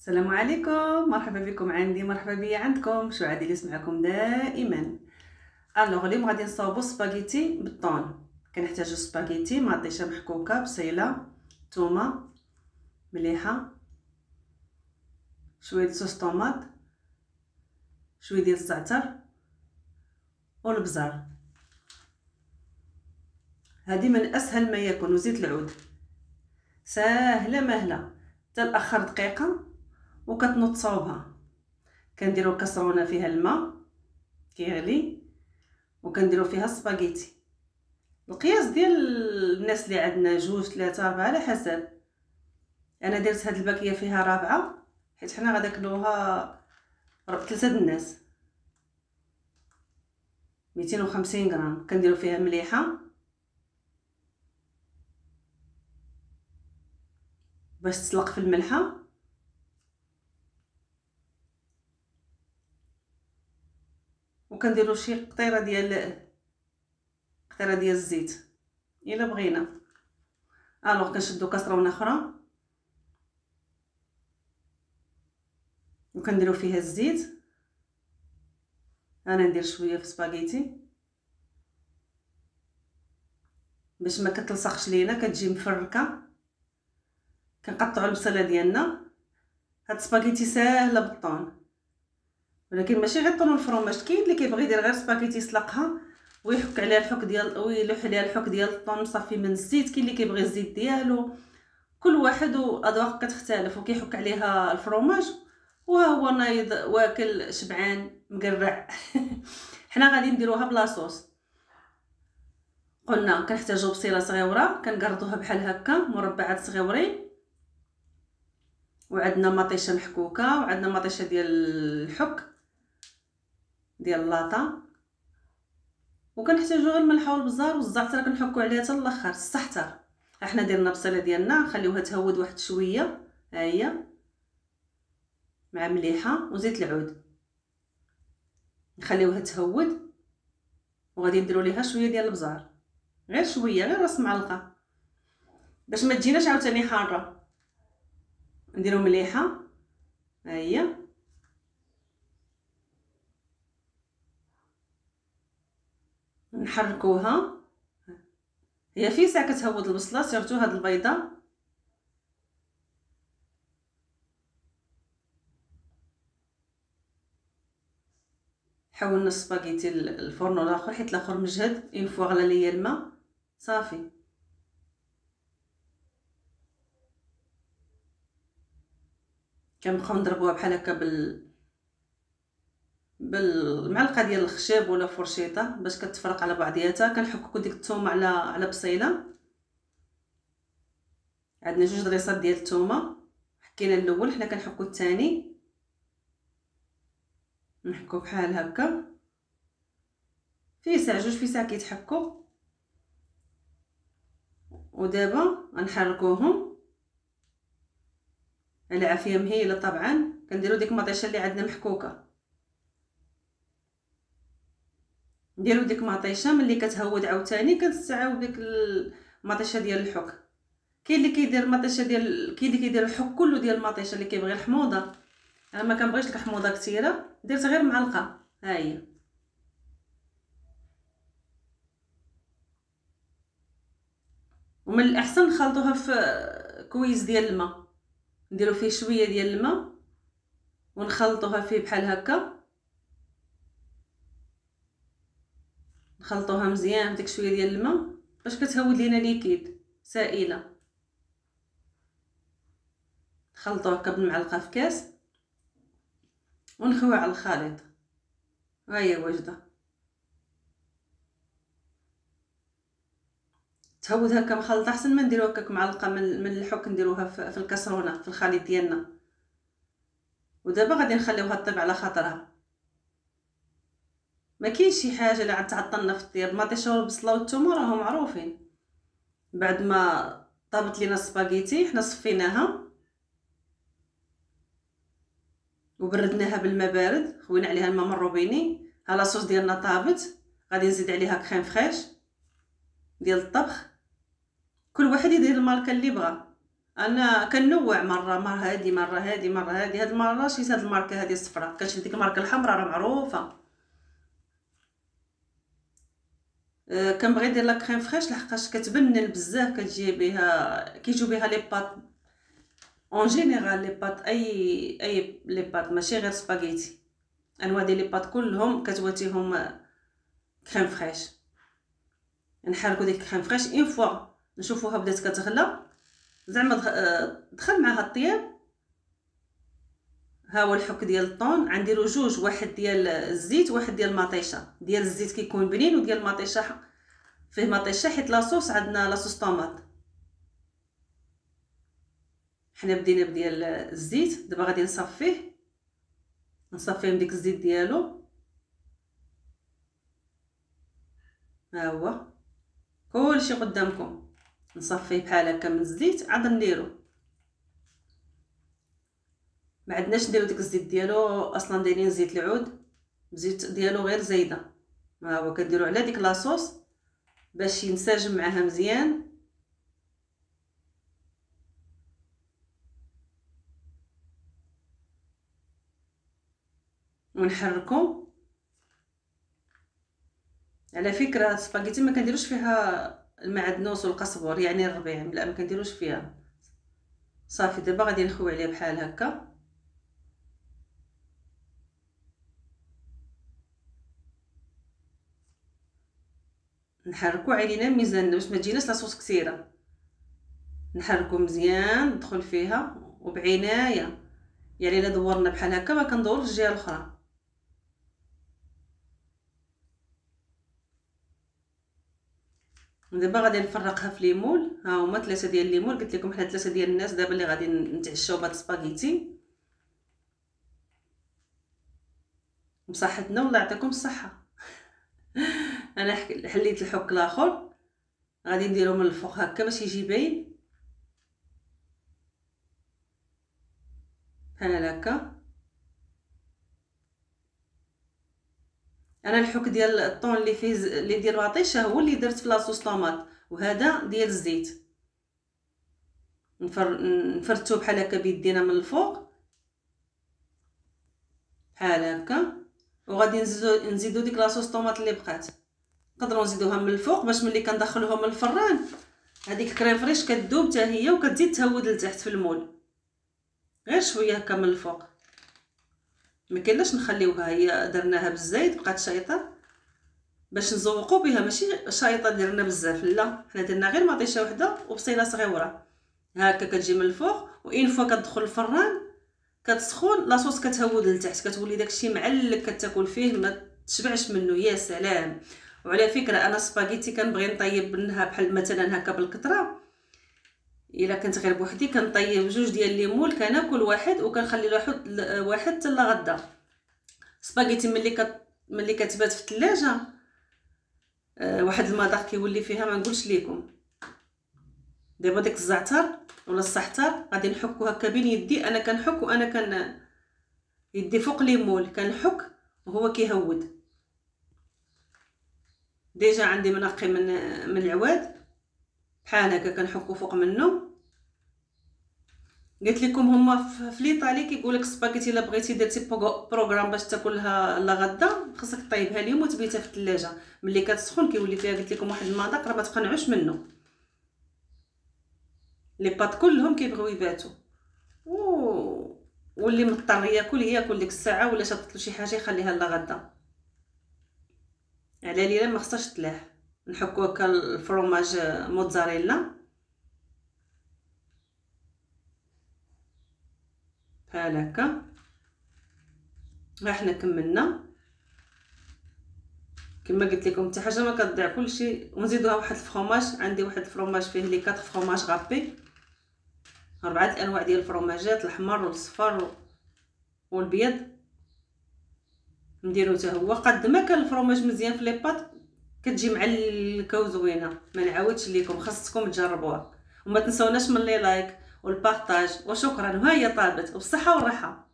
السلام عليكم. مرحبا بكم عندي مرحبا بيا عندكم. شو عادي اللي يسمعكم دائما. alors اليوم غادي نصاوبو سباغيتي بالطون. كنحتاجو سباغيتي مطيشه محكوكه بصيله ثومه مليحة. شوية sauce tomate. شوية ديال الزعتر. والبزار. هذه من أسهل ما يكون وزيت العود. ساهله مهلة. تالاخر دقيقة. وكتنوض صوبها كنديرو كسرونه فيها الماء كيغلي وكنديرو فيها السباغيتي. القياس ديال الناس اللي عندنا جوج ثلاثة أربعة على حسب. أنا درت هاد الباكية فيها رابعة حيت حنا غادا ناكلوها ثلاثة الناس. ميتين وخمسين غرام. كنديرو فيها مليحة. باش تسلق في الملحة. وكنديروا شي قطيرة ديال قطيرة ديال الزيت إلا بغينا. ألوغ كنشدو كاسرونه أخرى. وكنديروا فيها الزيت. أنا ندير شوية في سباغيتي. باش ما كتلصقش لينا كتجي مفركة. كنقطعوا البصلة ديالنا. هاد سباغيتي ساهلة بالطون. ولكن ماشي غير طون الفرماج كاين اللي كيبغي يدير غير سباكيتي يسلقها ويحك عليها الحك ديال ويلوح عليها الحك ديال الطون صافي من الزيت كاين اللي كيبغي الزيت ديالو. كل واحد واذواق كتختلف وكيحك عليها الفرماج وها هو نايض واكل شبعان مقرع. حنا غادي نديروها بلا صوص. قلنا كنحتاجو بصيلة صغيره كنقرضوها بحال هكا مربعات صغيورين. وعندنا مطيشة محكوكة وعندنا مطيشة ديال الحك. ديال اللاطه وكنحتاجو غير الملح والبزار والزعتر كنحكو عليها حتى الآخر السحتر إحنا درنا بصلة ديالنا نخليوها تهود واحد شوية. ها هي. مع مليحة وزيت العود. نخليوها تهود. وغادي نديرو ليها شوية ديال البزار. غير شوية غير راس معلقة. باش ما تجيناش عاوتاني حارة. نديرو مليحة. ها هي. نحركوها. هي في ساعه كتهود البصلة سيرتو هاد البيضة. حولنا السباغيتي الفرن الآخر حيت الآخر مجهد. une fois غلا ليا الماء. صافي. كنبقاو نضربوها بحال هكا بال بالمعلقة ديال الخشب ولا فرشيطة باش كتفرق على بعضياتها كنحكو ديك الثومه على على بصيلة. عندنا جوج ضريصات ديال الثومه حكينا الأول حنا كنحكو الثاني نحكو بحال هكا. في ساعة جوج في ساعة كيتحكو. ودابا غنحركوهم. العافية مهيلة طبعا. كنديرو ديك المطيشة اللي عندنا محكوكة. نديرو ديك مطيشة ملي كتهود عاوتاني كنستعاو ديك المطيشة ديال الحك. كاين اللي كيدير مطيشة ديال كاين اللي كيدير الحك كله ديال المطيشة اللي كيبغي الحموضة. أنا ما كنبغيش ديك الحموضة كثيرة درت غير معلقة. ها هي. ومن الأحسن نخلطوها في كويس ديال الماء. نديرو فيه شوية ديال الماء ونخلطوها فيه بحال هكا. نخلطوها مزيان بديك شوية ديال الماء باش كتهود لينا ليكيد سائلة. نخلطوه هكا بالمعلقه في كاس ونخوي على الخليط. ها هي واجده تهود هكا مخلطه أحسن ما نديرو هكاك معلقة من الحك نديروها في الكاسرونه في الخليط ديالنا. ودابا غادي نخليوها طيب على خاطرها. ما كاين شي حاجة اللي غتعطلنا في الطياب. المطيشه والبصله والثومه راهم معروفين. بعد ما طابت لينا السباغيتي حنا صفيناها. وبردناها بالماء بارد. خوينا عليها الماء من الروبيني ها لاصوص ديالنا طابت. غادي نزيد عليها كريم فريش ديال الطبخ. كل واحد يدير الماركة اللي بغا. أنا كنوع مرة مرة هادي مرة هادي مرة هادي. هاد المرة شريت هاد الماركة هادي الصفراء. كنشري ديك الماركة الحمراء راه معروفة أه كنبغي ندير la crème fraîche لحقاش كتبنن بزاف كتجي بها كيجيو بها les pâtes. en général les pâtes اي أي les pâtes ماشي غير سباغيتي. أنواع ديال les pâtes كلهم كتواتيهم crème fraîche. نحركو ديك crème fraîche. une fois نشوفوها بدات كتغلى زعما دخل معاها الطياب ها هو الحك ديال الطون. غنديرو جوج واحد ديال الزيت واحد ديال المطيشة. ديال الزيت كيكون بنين وديال المطيشة فيه مطيشة حيت لاصوص عندنا لاصوص طوماط. حنا بدينا بديال الزيت دابا غادي نصفيه. نصفيه من ديك الزيت ديالو. ها هو. كلشي قدامكم. نصفيه بحال هكا من الزيت. عاد نديرو. ما عندناش نديرو ديك الزيت ديالو أصلا دايرين زيت العود الزيت ديالو غير زايدة. ها هو كديرو على ديك لاصوص باش ينسجم معاها مزيان. ونحركو. على فكرة السباغيتي ما كنديروش فيها المعدنوس والقصبور يعني الربيع لا ما كنديروش فيها. صافي دابا غادي نخوي عليها بحال هكا. نحركو علينا ميزان باش ما تجيناش لاصوص كثيرة. نحركو مزيان ندخل فيها وبعناية. يعني إلا دورنا بحال هكا ما كندورش الجهة الأخرى. دابا غادي نفرقها في ليمول ها هما ثلاثة ديال الليمون قلت لكم حنا ثلاثة ديال الناس دابا اللي غادي نتعشاو بهاد السباغيتي بصحتنا والله يعطيكم الصحة. أنا حليت الحك الآخر. غادي نديرو من الفوق هكا باش يجي باين. بحال هكا. أنا الحك ديال الطون اللي فيه اللي ديال البطيشه هو اللي درت في لاصوص طوماط وهذا ديال الزيت. نفر نفرتو بحال هكا بيدينا من الفوق. بحال هكا. وغادي نزيدو نزيدو ديك la sauce tomate اللي بقات. نقدروا نزيدوها من الفوق باش ملي كندخلوها من الفران. هذيك crème fraîche كتذوب حتى هي وكتزيد تهود لتحت في ال moule. غير شوية هكا من الفوق. ما كاينلاش نخليوها هي درناها بالزيت بقات شايطه باش نزوقو بها ماشي شايطه درنا بزاف لا. حنا درنا غير مطيشه وحدة وبصيلة صغيرة. هكا كتجي من الفوق و une fois كتدخل الفران كتسخن لاصوص كتهود لتحت كتولي داكشي معلك كتاكل فيه ما تشبعش منه. يا سلام! وعلى فكرة أنا سباغيتي كنبغي نطيب منها بحال مثلا هكا بالكثره إلا كنت غير بوحدي كنطيب جوج ديال الليمون كناكل واحد وكنخلي واحد واحد حتى لغدا سباغيتي ملي كت ملي كتبات في الثلاجة أه واحد المذاق كيولي فيها ما نقولش لكم دابا داك الزعتر ولا السحتر غادي نحكو هكا بين يدي. أنا كنحك وأنا كن يدي فوق les moules كنحك وهو كيهود. déjà عندي منقي من من العواد. بحال هكا كنحكو فوق منه قلت لكم هما في l'Italie كيقول لك سباغيتي إلا بغيتي درتي programme باش تاكلها لا غدا خاصك طيبها اليوم وتبيتها في الثلاجة. ملي كتسخن كيولي فيها قلت لكم واحد المذاق راه ما تقنعوش منه. لي بات كلهم كيبغيو يباتوا. واللي مضطر ياكل ياكل ديك الساعة ولا شاطط شي حاجة يخليها لا غدا. على ليله ما خصهاش تلاح. نحكو هكا الفرomاج موتزاريلا. بحال هكا. ها حنا كملنا. كما قلت لكم حتى حاجة ما كتضيع كلشي. ونزيدوها واحد الفرomاج عندي واحد الفرomاج فيه لي 4 فرomاج غابي. أربعة أنواع ديال الفرomاجات الأحمر والصفر والبيض. نديرو حتى هو. قد ما كان الفرomاج مزيان في لي بات كتجي معلكه وزوينه ما نعاودش ليكم خاصكم تجربوها. وما تنسوناش من لي لايك والبارطاج. وشكرا. وها هي طابت. وبالصحة والراحة.